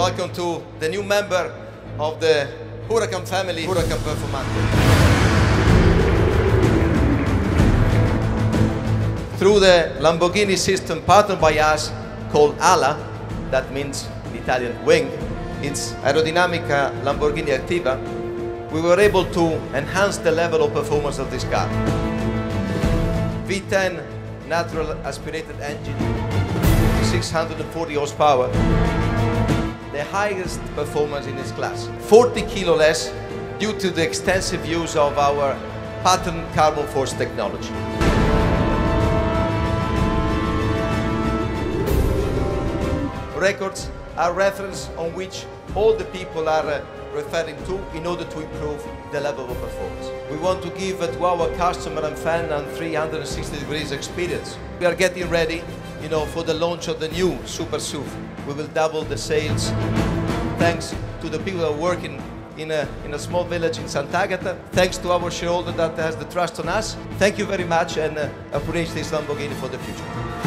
Welcome to the new member of the Huracan family, Huracan Performante. Through the Lamborghini system partnered by us called ALA, that means in Italian wing, it's Aerodinamica Lamborghini Activa, we were able to enhance the level of performance of this car. V10 natural aspirated engine, 640 horsepower, highest performance in its class. 40 kilo less due to the extensive use of our patterned carbon force technology. Records are reference on which all the people are uh, referring to in order to improve the level of performance. We want to give to our customer and fan a 360 degrees experience. We are getting ready, you know, for the launch of the new Super SUV. We will double the sales thanks to the people that are working in a, in a small village in Sant'Agata. Thanks to our shareholder that has the trust on us. Thank you very much and uh, appreciate this Lamborghini for the future.